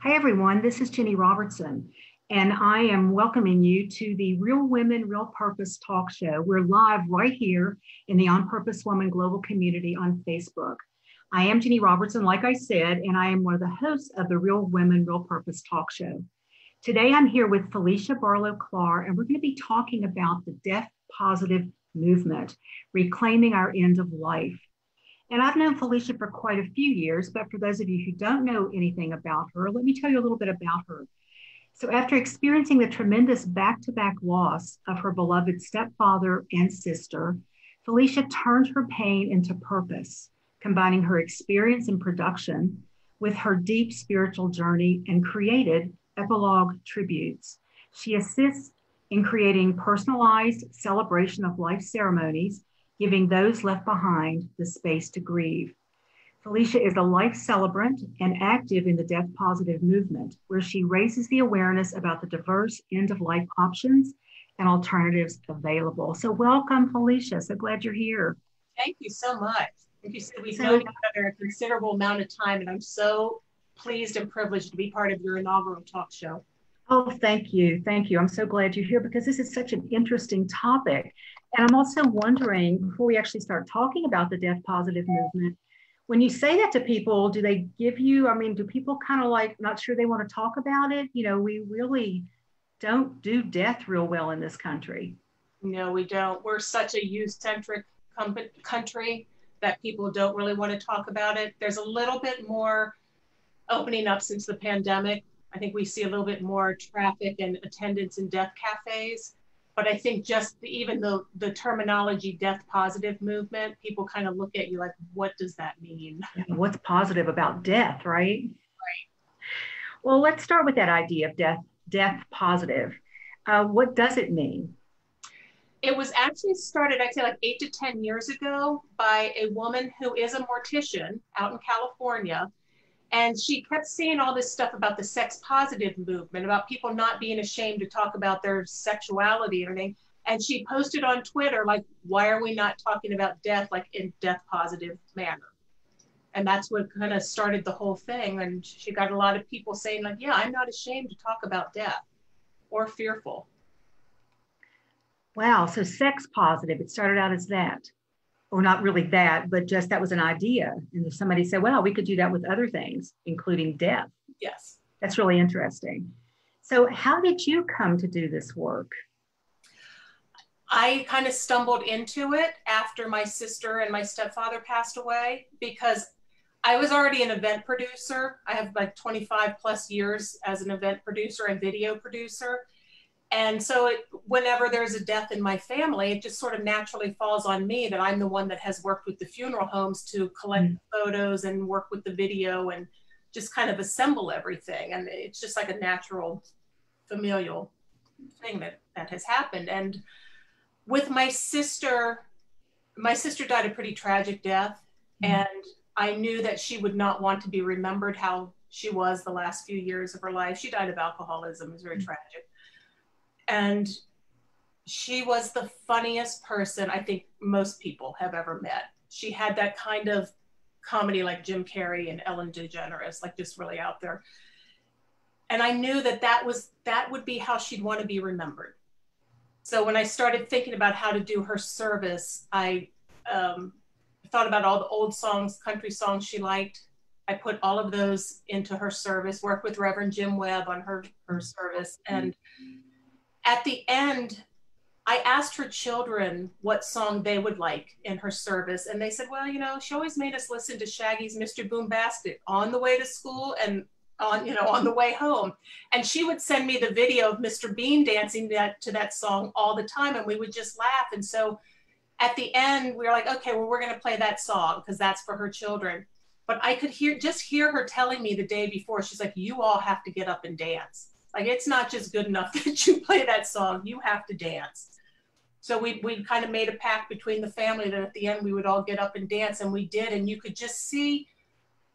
Hi, everyone. This is Jenny Robertson, and I am welcoming you to the Real Women, Real Purpose talk show. We're live right here in the On Purpose Woman Global Community on Facebook. I am Jenny Robertson, like I said, and I am one of the hosts of the Real Women, Real Purpose talk show. Today, I'm here with Felicia Barlow Clark, and we're going to be talking about the death positive movement, reclaiming our end of life. And I've known Felicia for quite a few years, but for those of you who don't know anything about her, let me tell you a little bit about her. So, after experiencing the tremendous back to back loss of her beloved stepfather and sister, Felicia turned her pain into purpose, combining her experience in production with her deep spiritual journey and created epilogue tributes. She assists in creating personalized celebration of life ceremonies giving those left behind the space to grieve. Felicia is a life celebrant and active in the death positive movement, where she raises the awareness about the diverse end of life options and alternatives available. So, welcome, Felicia. So glad you're here. Thank you so much. Like you said, we've known each other a considerable amount of time, and I'm so pleased and privileged to be part of your inaugural talk show. Oh, thank you. Thank you. I'm so glad you're here because this is such an interesting topic. And I'm also wondering, before we actually start talking about the death positive movement, when you say that to people, do they give you, I mean, do people kind of like not sure they want to talk about it? You know, we really don't do death real well in this country. No, we don't. We're such a youth centric country that people don't really want to talk about it. There's a little bit more opening up since the pandemic. I think we see a little bit more traffic and attendance in death cafes but I think just even the the terminology death positive movement, people kind of look at you like, what does that mean? What's positive about death, right? Right. Well, let's start with that idea of death death positive. Uh, what does it mean? It was actually started, I'd say, like eight to ten years ago by a woman who is a mortician out in California and she kept saying all this stuff about the sex positive movement, about people not being ashamed to talk about their sexuality or anything. And she posted on Twitter, like, why are we not talking about death like in death positive manner? And that's what kind of started the whole thing. And she got a lot of people saying, like, yeah, I'm not ashamed to talk about death or fearful. Wow. So sex positive, it started out as that or not really that, but just that was an idea. And if somebody said, well, we could do that with other things, including death. Yes. That's really interesting. So, how did you come to do this work? I kind of stumbled into it after my sister and my stepfather passed away because I was already an event producer. I have like 25 plus years as an event producer and video producer. And so it, whenever there's a death in my family, it just sort of naturally falls on me that I'm the one that has worked with the funeral homes to collect mm photos and work with the video and just kind of assemble everything. And it's just like a natural familial thing that, that has happened. And with my sister, my sister died a pretty tragic death. mm And I knew that she would not want to be remembered how she was the last few years of her life. She died of alcoholism. It was very mm tragic and she was the funniest person I think most people have ever met. She had that kind of comedy like Jim Carrey and Ellen DeGeneres, like just really out there. And I knew that that was that would be how she'd want to be remembered. So when I started thinking about how to do her service, I um, thought about all the old songs, country songs she liked. I put all of those into her service. Worked with Reverend Jim Webb on her her service, and at the end, I asked her children what song they would like in her service, and they said, "Well, you know, she always made us listen to Shaggy's Mr. Boombastic on the way to school and on, you know, on the way home." And she would send me the video of Mr. Bean dancing that to that song all the time, and we would just laugh. And so, at the end, we were like, "Okay, well, we're going to play that song because that's for her children." But I could hear just hear her telling me the day before. She's like, "You all have to get up and dance." Like it's not just good enough that you play that song, you have to dance. So we we kind of made a pact between the family that at the end we would all get up and dance, and we did. And you could just see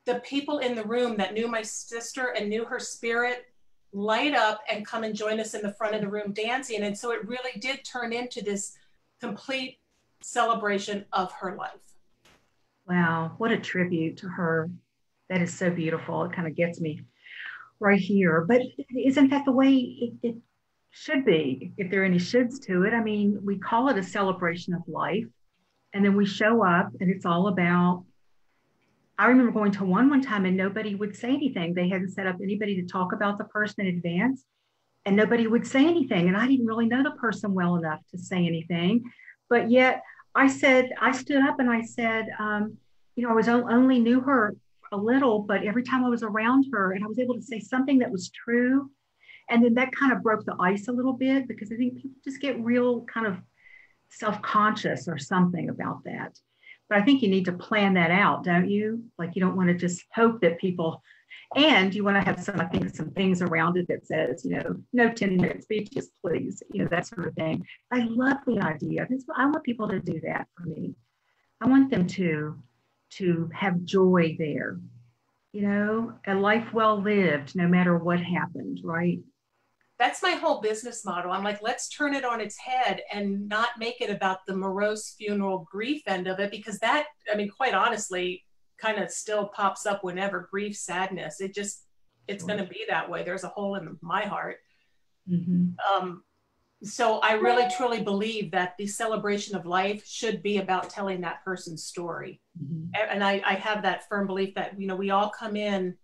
the people in the room that knew my sister and knew her spirit light up and come and join us in the front of the room dancing. And so it really did turn into this complete celebration of her life. Wow, what a tribute to her. That is so beautiful. It kind of gets me right here. But isn't that the way it, it should be? If there are any shoulds to it, I mean, we call it a celebration of life, and then we show up, and it's all about. I remember going to one one time, and nobody would say anything. They hadn't set up anybody to talk about the person in advance, and nobody would say anything. And I didn't really know the person well enough to say anything, but yet I said, I stood up and I said, um, you know, I was only knew her a little, but every time I was around her and I was able to say something that was true. And then that kind of broke the ice a little bit because I think people just get real kind of self conscious or something about that. But I think you need to plan that out, don't you? Like you don't want to just hope that people, and you want to have some, I think, some things around it that says, you know, no 10 minute speeches, please, you know, that sort of thing. I love the idea. I want people to do that for me. I want them to to have joy there. You know, a life well lived, no matter what happened, right? That's my whole business model. I'm like, let's turn it on its head and not make it about the morose funeral grief end of it, because that, I mean, quite honestly, kind of still pops up whenever grief, sadness. It just, it's going to be that way. There's a hole in my heart. Mm-hmm. Um, so I really truly believe that the celebration of life should be about telling that person's story. Mm-hmm. And I, I have that firm belief that, you know, we all come in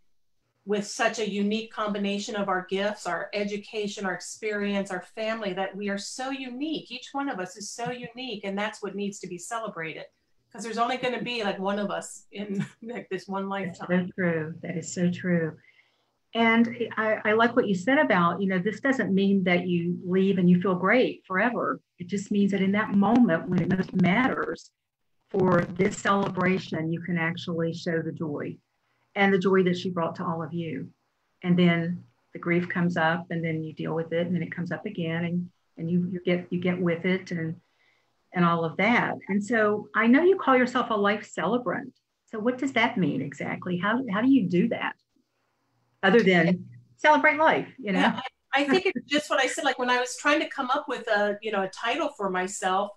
with such a unique combination of our gifts, our education, our experience, our family, that we are so unique. Each one of us is so unique, and that's what needs to be celebrated. Because there's only going to be like one of us in like this one lifetime. That's so true. That is so true. And I, I, like what you said about, you know, this doesn't mean that you leave and you feel great forever. It just means that in that moment when it most matters for this celebration, you can actually show the joy and the joy that she brought to all of you. And then the grief comes up and then you deal with it and then it comes up again and, and you, you get you get with it and and all of that. And so I know you call yourself a life celebrant. So what does that mean exactly? How, how do you do that? Other than celebrate life, you know? Yeah, I, I think it's just what I said. Like when I was trying to come up with a, you know, a title for myself,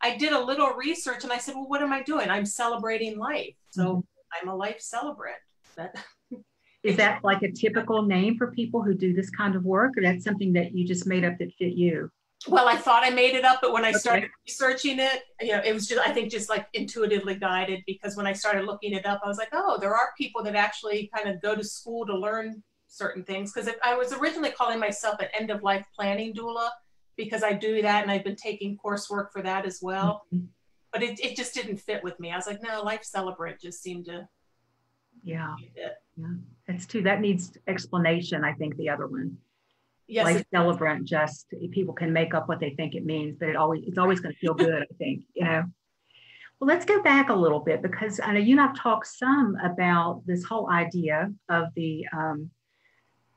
I did a little research and I said, well, what am I doing? I'm celebrating life. So mm-hmm. I'm a life celebrant. That is that like a typical name for people who do this kind of work, or that's something that you just made up that fit you? Well, I thought I made it up, but when I started researching it, you know, it was just I think just like intuitively guided because when I started looking it up, I was like, oh, there are people that actually kind of go to school to learn certain things. Because I was originally calling myself an end of life planning doula because I do that and I've been taking coursework for that as well. Mm-hmm. But it, it just didn't fit with me. I was like, no, life celebrant just seemed to. Yeah. Yeah. That's too, that needs explanation, I think, the other one yes, life celebrant just people can make up what they think it means but it always it's always going to feel good i think you know? Well let's go back a little bit because i know you and i've talked some about this whole idea of the um,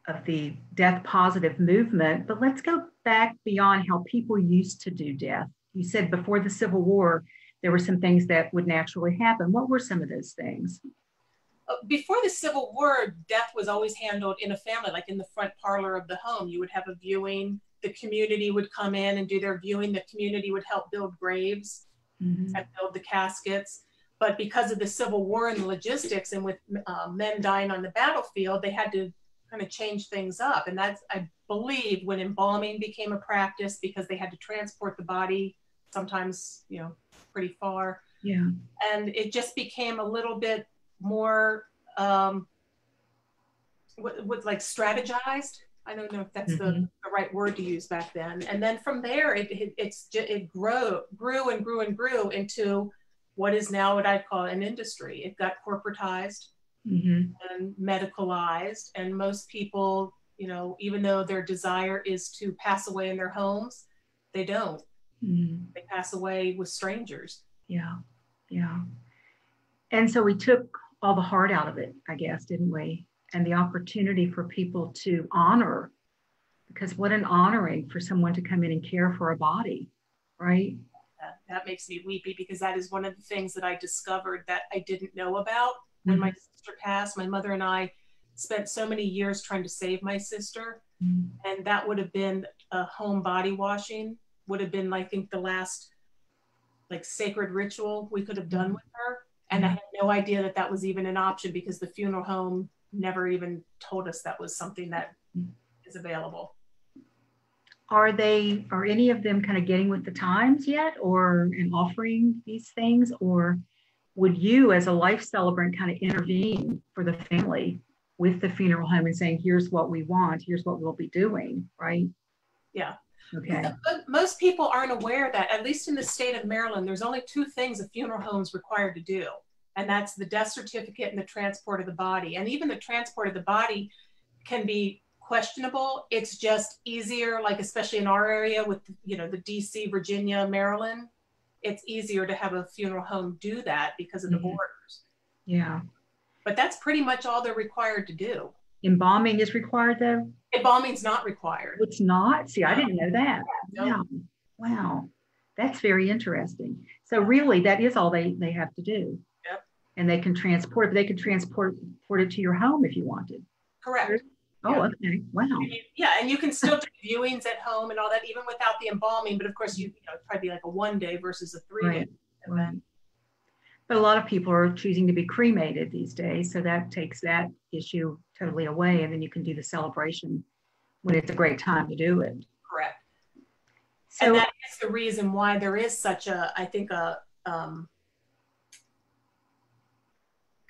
of the death positive movement but let's go back beyond how people used to do death. You said before the civil war there were some things that would naturally happen. What were some of those things before the Civil War, death was always handled in a family, like in the front parlor of the home. You would have a viewing. The community would come in and do their viewing. The community would help build graves mm-hmm. and build the caskets. But because of the Civil War and the logistics, and with uh, men dying on the battlefield, they had to kind of change things up. And that's, I believe, when embalming became a practice because they had to transport the body sometimes, you know, pretty far. Yeah. And it just became a little bit more um, what, what like strategized. I don't know if that's mm-hmm. the, the, right word to use back then. And then from there, it, it it's it grew grew and grew and grew into what is now what I'd call an industry. It got corporatized mm-hmm. and medicalized, and most people, you know, even though their desire is to pass away in their homes, they don't. Mm-hmm. They pass away with strangers. Yeah, yeah. And so we took all the heart out of it, I guess, didn't we? And the opportunity for people to honor, because what an honoring for someone to come in and care for a body, right? That, that makes me weepy because that is one of the things that I discovered that I didn't know about when mm-hmm. my sister passed. My mother and I spent so many years trying to save my sister, mm-hmm. and that would have been a home body washing, would have been, I think, the last like sacred ritual we could have done mm-hmm. with her and I had no idea that that was even an option because the funeral home never even told us that was something that mm. is available. Are they, are any of them kind of getting with the times yet or and offering these things? Or would you, as a life celebrant, kind of intervene for the family with the funeral home and saying, here's what we want, here's what we'll be doing, right? Yeah. Okay. But most people aren't aware that, at least in the state of Maryland, there's only two things a funeral home is required to do, and that's the death certificate and the transport of the body. And even the transport of the body can be questionable. It's just easier, like especially in our area with you know the DC, Virginia, Maryland, it's easier to have a funeral home do that because of the Mhm. borders. Yeah. But that's pretty much all they're required to do. Embalming is required though? Embalming's not required. It's not? See, I didn't know that. No. Wow. Wow. That's very interesting. So really that is all they, they have to do. Yep. And they can transport, but they can transport, it to your home if you wanted. Correct. Oh, Yeah. okay. Wow. Yeah, and you can still do viewings at home and all that, even without the embalming. But of course, you, you know, it'd probably be like a one day versus a three day Right. But a lot of people are choosing to be cremated these days. So that takes that issue totally away. And then you can do the celebration when it's a great time to do it. Correct. So, and that is the reason why there is such a, I think, a, um,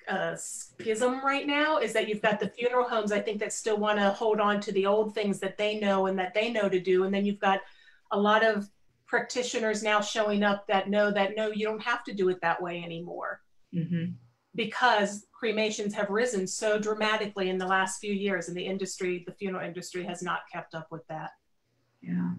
a schism right now is that you've got the funeral homes, I think, that still want to hold on to the old things that they know and that they know to do. And then you've got a lot of practitioners now showing up that know that no, you don't have to do it that way anymore Mhm. because cremations have risen so dramatically in the last few years and the industry, the funeral industry has not kept up with that. yeah.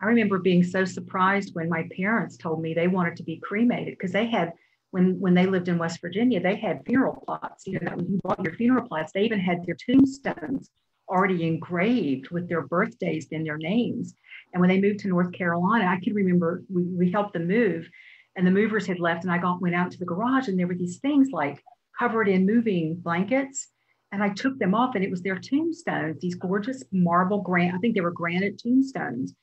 I remember being so surprised when my parents told me they wanted to be cremated because they had, when, when they lived in West Virginia, they had funeral plots. You know, when you bought your funeral plots, they even had their tombstones already engraved with their birthdays and their names. And when they moved to North Carolina, I can remember we, we helped them move and the movers had left and I got, went out to the garage and there were these things like covered in moving blankets. And I took them off and it was their tombstones, these gorgeous marble granite, I think they were granite tombstones.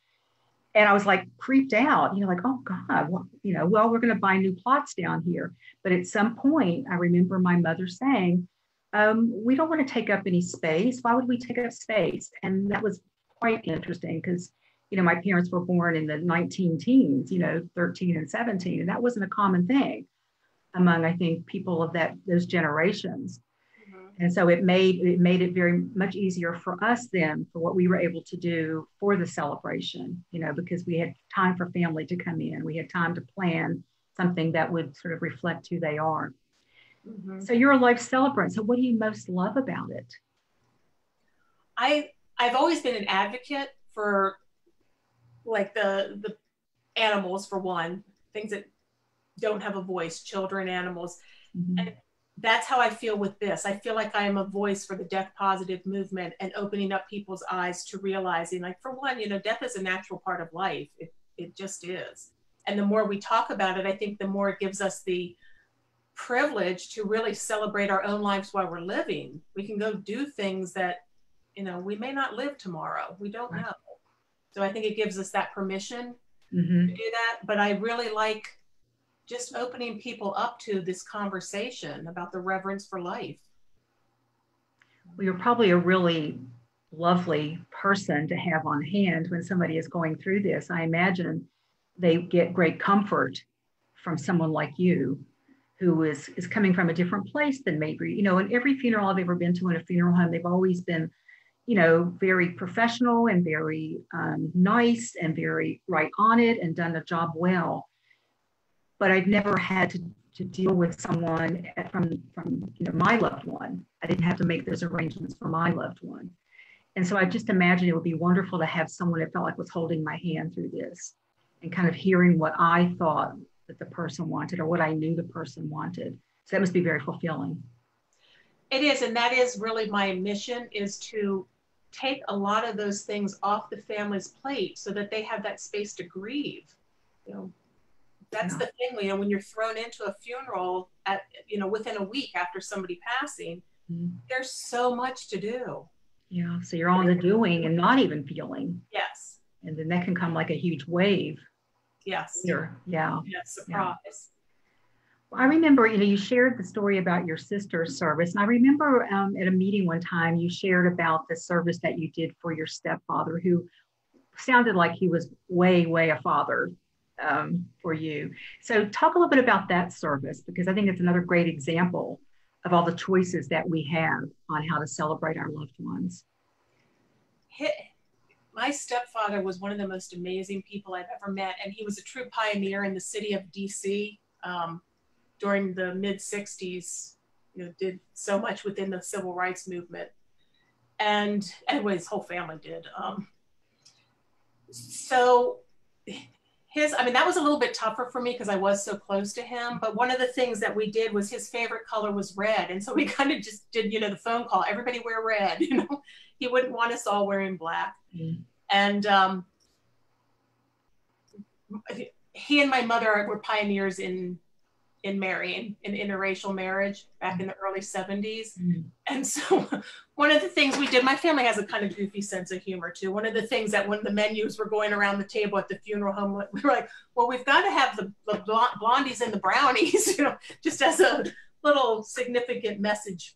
And I was like creeped out, you know, like, oh God, well, you know, well, we're going to buy new plots down here. But at some point, I remember my mother saying, um, we don't want to take up any space. Why would we take up space? And that was quite interesting because, you know, my parents were born in the 19 teens, you know, 13 and 17, and that wasn't a common thing among, I think, people of that those generations. And so it made it made it very much easier for us then for what we were able to do for the celebration, you know, because we had time for family to come in. We had time to plan something that would sort of reflect who they are. Mhm. So you're a life celebrant. So what do you most love about it? I I've always been an advocate for like the the animals for one, things that don't have a voice, children, animals. Mhm. That's how I feel with this. I feel like I am a voice for the death positive movement and opening up people's eyes to realizing like for one, you know, death is a natural part of life. It it just is. And the more we talk about it, I think the more it gives us the privilege to really celebrate our own lives while we're living. We can go do things that you know, we may not live tomorrow. We don't Right. know. So I think it gives us that permission Mhm. to do that. But I really like just opening people up to this conversation about the reverence for life. Well, you're probably a really lovely person to have on hand when somebody is going through this. I imagine they get great comfort from someone like you who is is coming from a different place than maybe you know in every funeral i've ever been to in a funeral home they've always been you know very professional and very um, nice and very right on it and done the job well but i've never had to, to deal with someone from from you know my loved one i didn't have to make those arrangements for my loved one and so i just imagine it would be wonderful to have someone that felt like was holding my hand through this and kind of hearing what i thought that the person wanted or what I knew the person wanted. So that must be very fulfilling. It is, and that is really my mission is to take a lot of those things off the family's plate so that they have that space to grieve. You know, that's Yeah. the thing, you know, when you're thrown into a funeral at you know within a week after somebody passing, Mhm. there's so much to do. Yeah. So you're on the doing and not even feeling. Yes. And then that can come like a huge wave. Yes. Here. Yeah. Yes. Surprise. I remember, you know, you shared the story about your sister's service. And I remember um, at a meeting one time you shared about the service that you did for your stepfather, who sounded like he was way, way a father um, for you. So, talk a little bit about that service because I think it's another great example of all the choices that we have on how to celebrate our loved ones. My stepfather was one of the most amazing people I've ever met, and he was a true pioneer in the city of DC. Um, during the mid 60s, you know, did so much within the civil rights movement. And anyway, his whole family did. Um, so his, I mean, that was a little bit tougher for me because I was so close to him. But one of the things that we did was his favorite color was red. And so we kind of just did, you know, the phone call, everybody wear red, you know, he wouldn't want us all wearing black. Mm-hmm. And um, he and my mother were pioneers in in marrying in interracial marriage back in the early 70s. Mm-hmm. And so one of the things we did, my family has a kind of goofy sense of humor too. One of the things that when the menus were going around the table at the funeral home, we were like, well, we've got to have the, the blondies and the brownies, you know, just as a little significant message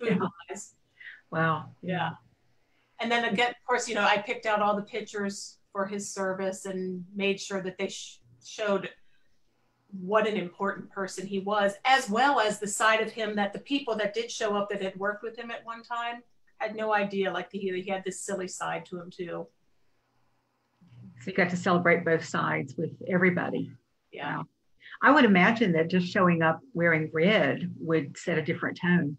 wise. Wow. Yeah. And then again, of course, you know, I picked out all the pictures for his service and made sure that they sh- showed what an important person he was, as well as the side of him that the people that did show up that had worked with him at one time had no idea. Like he, he had this silly side to him too. So you got to celebrate both sides with everybody. Yeah. Wow. I would imagine that just showing up wearing red would set a different tone.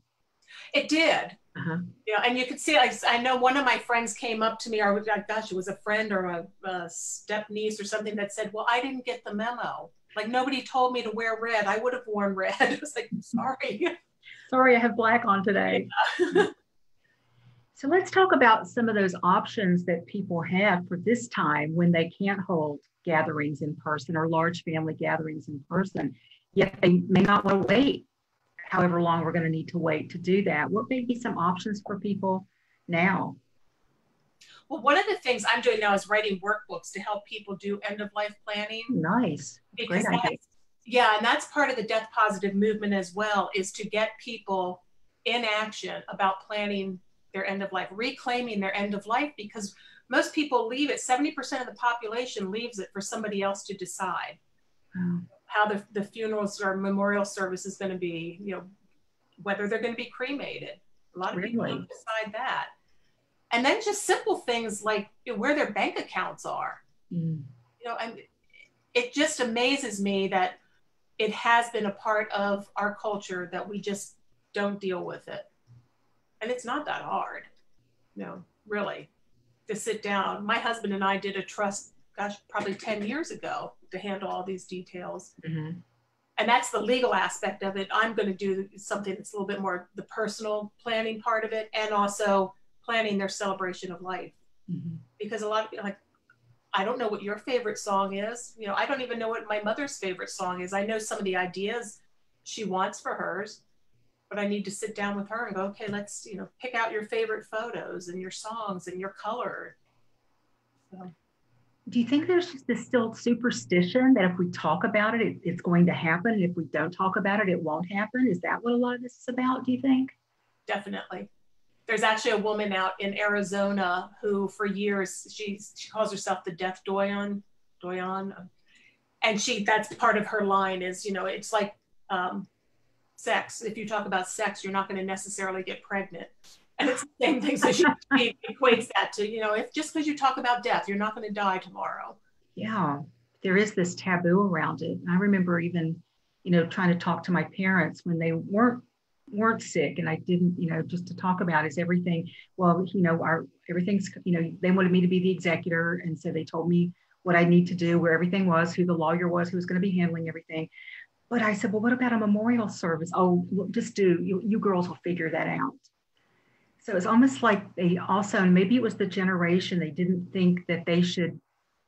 It did. Uh-huh. Yeah, and you could see. I, I know one of my friends came up to me, or gosh, it was a friend or a, a step niece or something that said, "Well, I didn't get the memo." Like nobody told me to wear red. I would have worn red. I was like, mm-hmm. sorry. Sorry, I have black on today. Yeah. so let's talk about some of those options that people have for this time when they can't hold gatherings in person or large family gatherings in person, yet they may not want to wait however long we're going to need to wait to do that. What may be some options for people now? Well, one of the things I'm doing now is writing workbooks to help people do end of life planning. Nice. Because yeah, and that's part of the death positive movement as well, is to get people in action about planning their end of life, reclaiming their end of life, because most people leave it, 70% of the population leaves it for somebody else to decide how the, the funerals or memorial service is going to be, you know, whether they're going to be cremated. A lot of really? people don't decide that and then just simple things like you know, where their bank accounts are. Mm. you know and it just amazes me that it has been a part of our culture that we just don't deal with it. And it's not that hard you know really to sit down. My husband and i did a trust gosh probably 10 years ago to handle all these details. Mm-hmm. and that's the legal aspect of it. I'm going to do something that's a little bit more the personal planning part of it and also planning their celebration of life. Mm-hmm. Because a lot of people like, I don't know what your favorite song is. You know, I don't even know what my mother's favorite song is. I know some of the ideas she wants for hers, but I need to sit down with her and go, okay, let's, you know, pick out your favorite photos and your songs and your color. So. Do you think there's just this still superstition that if we talk about it, it, it's going to happen? And if we don't talk about it, it won't happen? Is that what a lot of this is about, do you think? Definitely there's actually a woman out in Arizona who for years she she calls herself the death doyen doyen and she that's part of her line is you know it's like um, sex. If you talk about sex you're not going to necessarily get pregnant. And it's the same thing. So she, she equates that to you know if just because you talk about death you're not going to die tomorrow. Yeah. There is this taboo around it. I remember even you know trying to talk to my parents when they weren't weren't sick and I didn't, you know, just to talk about is everything, well, you know, our everything's, you know, they wanted me to be the executor. And so they told me what I need to do, where everything was, who the lawyer was, who was going to be handling everything. But I said, well, what about a memorial service? Oh, just do, you, you girls will figure that out. So it's almost like they also, and maybe it was the generation, they didn't think that they should,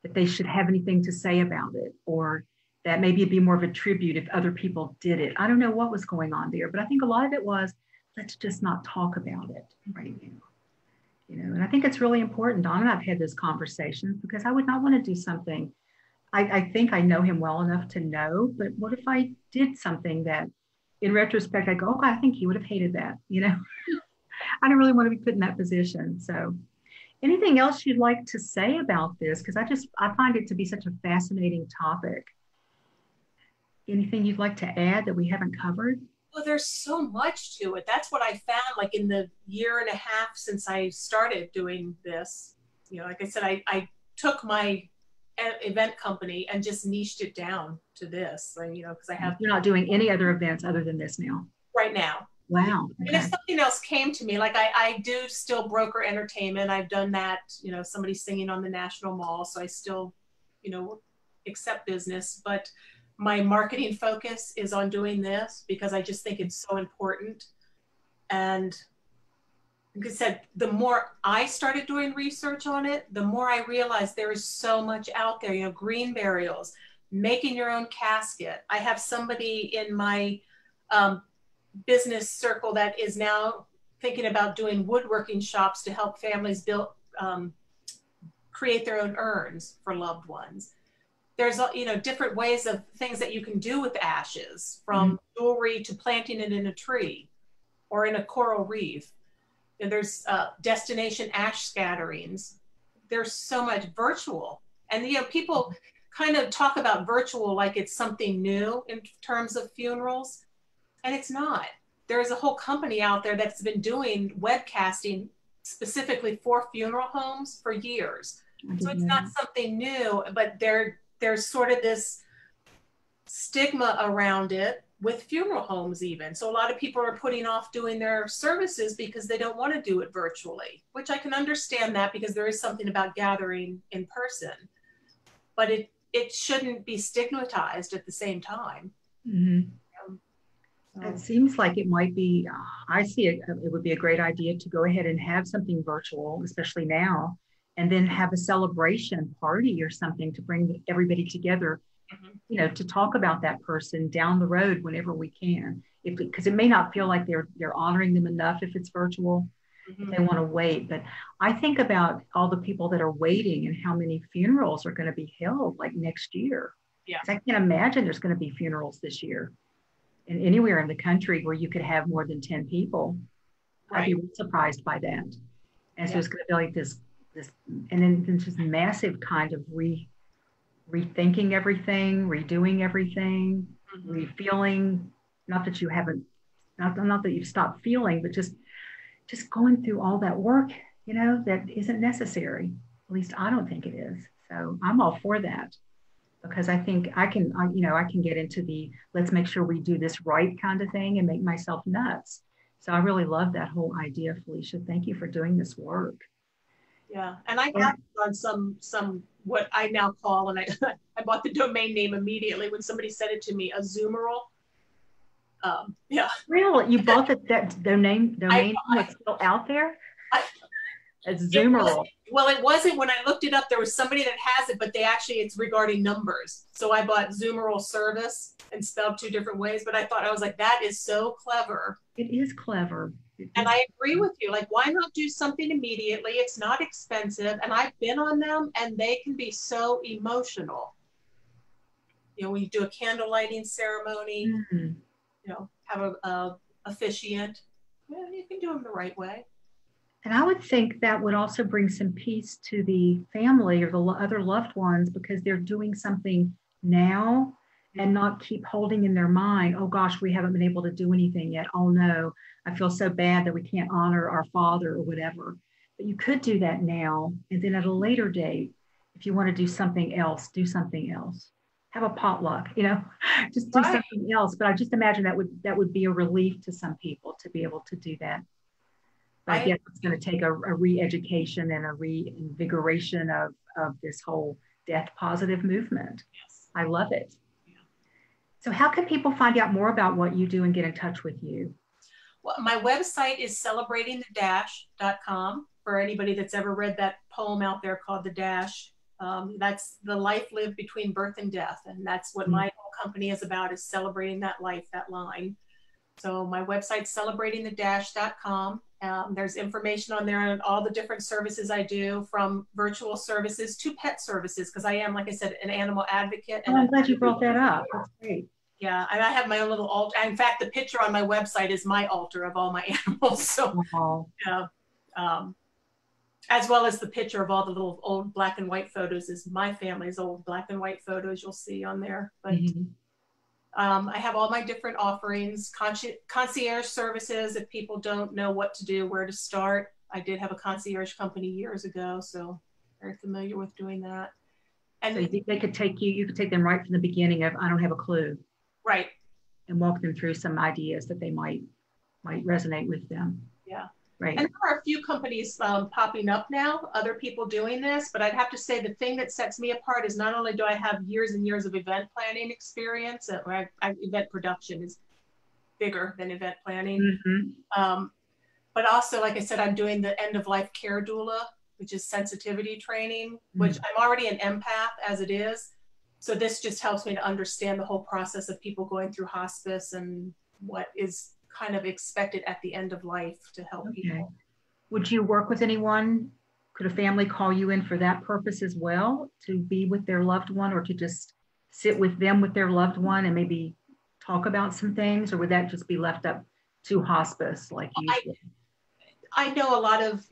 that they should have anything to say about it or that maybe it'd be more of a tribute if other people did it. I don't know what was going on there, but I think a lot of it was let's just not talk about it right now. You know, and I think it's really important. Don and I've had this conversation because I would not want to do something I, I think I know him well enough to know, but what if I did something that in retrospect I go, oh, I think he would have hated that, you know? I don't really want to be put in that position. So anything else you'd like to say about this? Because I just I find it to be such a fascinating topic. Anything you'd like to add that we haven't covered? Well, there's so much to it. That's what I found like in the year and a half since I started doing this. You know, like I said, I, I took my event company and just niched it down to this. And, you know, because I have. You're not doing any other events other than this now? Right now. Wow. Okay. And if something else came to me, like I, I do still broker entertainment. I've done that, you know, somebody singing on the National Mall. So I still, you know, accept business. But my marketing focus is on doing this because I just think it's so important. And like I said, the more I started doing research on it, the more I realized there is so much out there. You know, green burials, making your own casket. I have somebody in my um, business circle that is now thinking about doing woodworking shops to help families build um, create their own urns for loved ones there's you know different ways of things that you can do with ashes from mm-hmm. jewelry to planting it in a tree or in a coral reef. And there's uh, destination ash scatterings. There's so much virtual. And you know people kind of talk about virtual like it's something new in terms of funerals and it's not. There is a whole company out there that's been doing webcasting specifically for funeral homes for years. So it's not something new but there there's sort of this stigma around it with funeral homes even. So a lot of people are putting off doing their services because they don't want to do it virtually which i can understand that because there is something about gathering in person. But it it shouldn't be stigmatized at the same time. Mm-hmm. um, it seems like it might be i see it it would be a great idea to go ahead and have something virtual especially now and then have a celebration party or something to bring everybody together mm-hmm. you know to talk about that person down the road whenever we can if because it may not feel like they're they're honoring them enough if it's virtual mm-hmm. if they want to wait but i think about all the people that are waiting and how many funerals are going to be held like next year yeah i can't imagine there's going to be funerals this year and anywhere in the country where you could have more than 10 people right. i'd be surprised by that and yeah. so it's going to be like this this and then this just massive kind of re rethinking everything, redoing everything, mm-hmm. refeeling. Not that you haven't, not, not that you've stopped feeling, but just just going through all that work, you know, that isn't necessary. At least I don't think it is. So I'm all for that because I think I can, I, you know, I can get into the let's make sure we do this right kind of thing and make myself nuts. So I really love that whole idea, Felicia. Thank you for doing this work. Yeah, and I have on some some what I now call, and I I bought the domain name immediately when somebody said it to me, a Zoomerl. Um, yeah. Really, you bought the, that domain domain I, that's still out there? I, a. Well, it wasn't when I looked it up. There was somebody that has it, but they actually it's regarding numbers. So I bought Zoomerl service and spelled two different ways. But I thought I was like, that is so clever. It is clever. And I agree with you. Like, why not do something immediately? It's not expensive. And I've been on them and they can be so emotional. You know, when you do a candle lighting ceremony, mm-hmm. you know, have a, a officiant, yeah, you can do them the right way. And I would think that would also bring some peace to the family or the other loved ones because they're doing something now and not keep holding in their mind, oh gosh, we haven't been able to do anything yet. Oh no, I feel so bad that we can't honor our father or whatever. But you could do that now. And then at a later date, if you want to do something else, do something else. Have a potluck, you know, just do right. something else. But I just imagine that would that would be a relief to some people to be able to do that. But I guess it's going to take a, a re-education and a reinvigoration of, of this whole death positive movement. Yes. I love it. So, how can people find out more about what you do and get in touch with you? Well, my website is celebratingthedash.com for anybody that's ever read that poem out there called The Dash. Um, that's the life lived between birth and death. And that's what mm-hmm. my whole company is about is celebrating that life, that line. So my website, celebratingthedash.com. Um, there's information on there on all the different services I do, from virtual services to pet services, because I am, like I said, an animal advocate. Oh, I'm glad you brought that up. That's great. Yeah, and I have my own little altar. In fact, the picture on my website is my altar of all my animals. So, yeah, um, as well as the picture of all the little old black and white photos is my family's old black and white photos you'll see on there. But mhm. Um, I have all my different offerings, concierge services. If people don't know what to do, where to start, I did have a concierge company years ago, so very familiar with doing that. And So you think they could take you, you could take them right from the beginning of, I don't have a clue, right, and walk them through some ideas that they might, might resonate with them. Yeah. Right. And there are a few companies um, popping up now, other people doing this, but I'd have to say the thing that sets me apart is not only do I have years and years of event planning experience, uh, I, I, event production is bigger than event planning, Mhm. um, but also, like I said, I'm doing the end of life care doula, which is sensitivity training, which I'm already an empath as it is. So this just helps me to understand the whole process of people going through hospice and what is kind of expected at the end of life to help Okay. people. Would you work with anyone? Could a family call you in for that purpose as well, to be with their loved one or to just sit with them with their loved one and maybe talk about some things? Or would that just be left up to hospice like I- usually? I know a lot of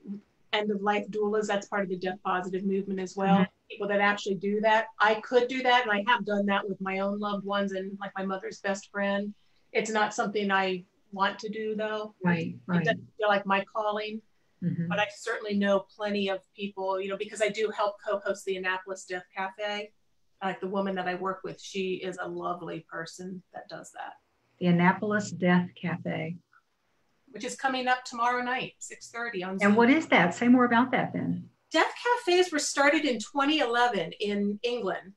end of life doulas. That's part of the death positive movement as well. Mm-hmm. People that actually do that. I could do that, and I have done that with my own loved ones and like my mother's best friend. It's not something I want to do though. Right, It doesn't feel like my calling, Mhm. but I certainly know plenty of people, you know, because I do help co-host the Annapolis Death Cafe. Like the woman that I work with, she is a lovely person that does that, The Annapolis Death Cafe. which is coming up tomorrow night, 6:30 on Zoom. And what is that? Say more about that then. Death cafes were started in 2011 in England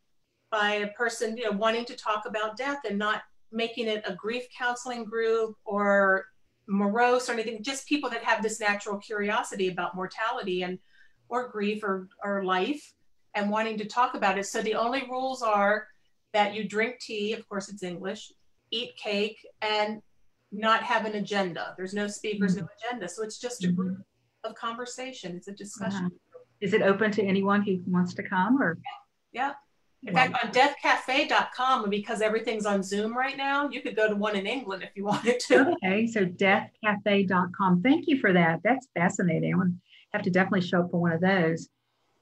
by a person, you know, wanting to talk about death and not making it a grief counseling group or morose or anything, just people that have this natural curiosity about mortality and or grief or, or life and wanting to talk about it. So the only rules are that you drink tea, of course it's English, eat cake, and not have an agenda. There's no speakers, no agenda. So it's just a Mhm. group of conversation. It's a discussion. Is it open to anyone who wants to come or? Yeah. In fact, on deathcafe.com, because everything's on Zoom right now, you could go to one in England if you wanted to. Okay, so deathcafe.com. Thank you for that. That's fascinating. I'm have to definitely show up for one of those.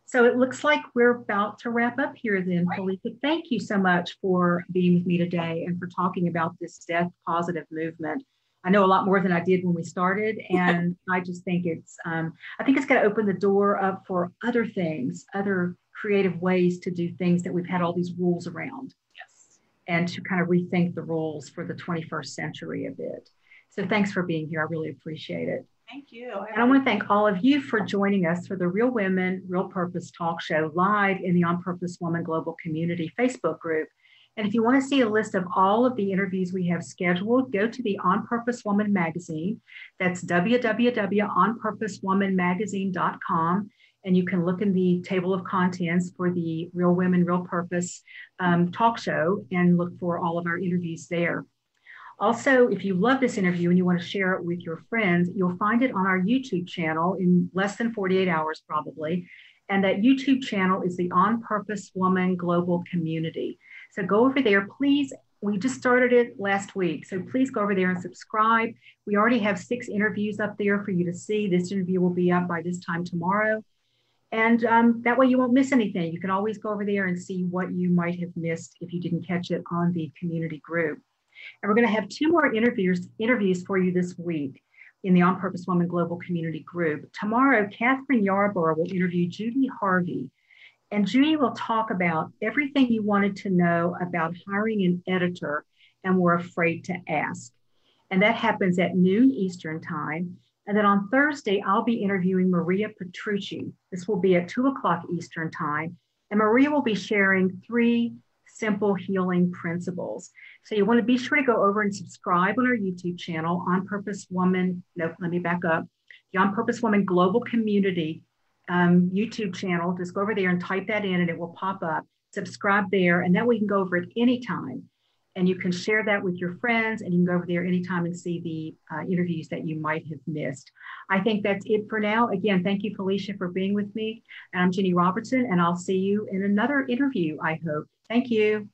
So it looks like we're about to wrap up here then. Felicia. Thank you so much for being with me today and for talking about this death positive movement. I know a lot more than I did when we started, and I just think it's um, I think it's going to open the door up for other things, other creative ways to do things that we've had all these rules around Yes. and to kind of rethink the rules for the 21st century a bit. So thanks for being here. I really appreciate it. Thank you. And I want to thank all of you for joining us for the Real Women, Real Purpose talk show live in the On Purpose Woman Global Community Facebook group. And if you want to see a list of all of the interviews we have scheduled, go to the On Purpose Woman magazine. That's www.onpurposewomanmagazine.com. And you can look in the table of contents for the Real Women, Real Purpose um, talk show and look for all of our interviews there. Also, if you love this interview and you want to share it with your friends, you'll find it on our YouTube channel in less than 48 hours, probably. And that YouTube channel is the On Purpose Woman Global Community. So go over there, please. We just started it last week. So please go over there and subscribe. We already have six interviews up there for you to see. This interview will be up by this time tomorrow. And um, that way you won't miss anything. You can always go over there and see what you might have missed if you didn't catch it on the community group. And we're going to have two more interviews, interviews for you this week in the On Purpose Woman Global Community Group. Tomorrow, Catherine Yarborough will interview Judy Harvey. And Judy will talk about everything you wanted to know about hiring an editor and were afraid to ask. And that happens at noon Eastern Time. And then on Thursday, I'll be interviewing Maria Petrucci. This will be at two o'clock Eastern Time. And Maria will be sharing three simple healing principles. So you want to be sure to go over and subscribe on our YouTube channel, On Purpose Woman. No, let me back up. The On Purpose Woman Global Community um, YouTube channel. Just go over there and type that in and it will pop up. Subscribe there, and then we can go over it anytime. And you can share that with your friends and you can go over there anytime and see the uh, interviews that you might have missed. I think that's it for now. Again, thank you, Felicia, for being with me. I'm Jenny Robertson, and I'll see you in another interview, I hope. Thank you.